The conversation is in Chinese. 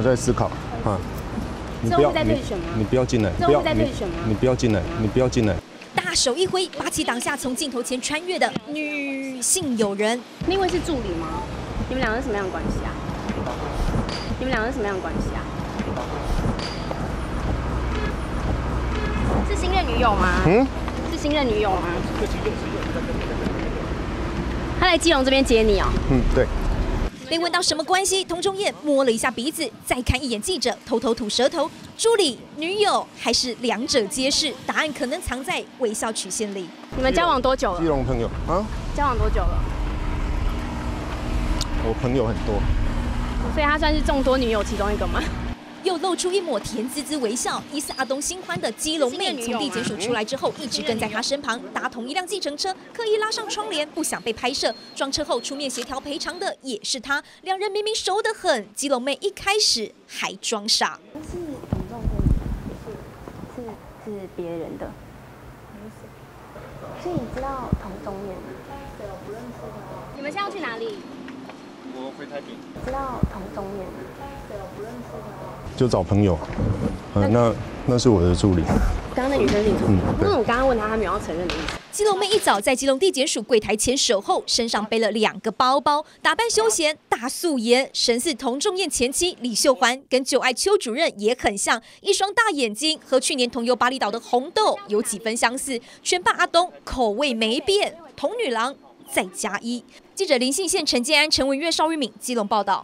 我在思考啊。你不要你你不要进来，不要你你不要进来，你不要进来。大手一挥，拔起挡下从镜头前穿越的女性友人。那位是助理吗？你们两个是什么样的关系啊？你们两个是什么样的关系啊？是新任女友吗？嗯，是新任女友吗？他来基隆这边接你哦。嗯，对。被问到什么关系，童仲彦摸了一下鼻子，再看一眼记者，偷偷吐舌头。助理、女友还是两者皆是？答案可能藏在微笑曲线里。你们交往多久了？基隆朋友啊？交往多久了？我朋友很多，所以他算是众多女友其中一个吗？又露出一抹甜滋滋微笑。疑似阿东新欢的基隆妹，从地检署出来之后，一直跟在他身旁，搭同一辆计程车，刻意拉上窗帘，不想被拍摄。撞车后出面协调赔偿的也是他。两人明明熟得很，基隆妹一开始还装傻。是同众是是是别人的，所以你知道同中面吗？对，我不认识他。你们现在要去哪里？我回台北。知道同中面吗？对，我不认识他。就找朋友，嗯，那那是我的助理。刚刚那女生是你助理，因为我刚刚问她，她没有要承认的意思。基隆妹一早在基隆地检署柜台前守候，身上背了两个包包，打扮休闲，大素颜，神似童仲彦前妻李秀环，跟旧爱邱主任也很像，一双大眼睛，和去年同游巴厘岛的红豆有几分相似。全霸阿东口味没变，童女郎再加一。记者林信宪、陈建安、陈文月、邵玉敏，基隆报道。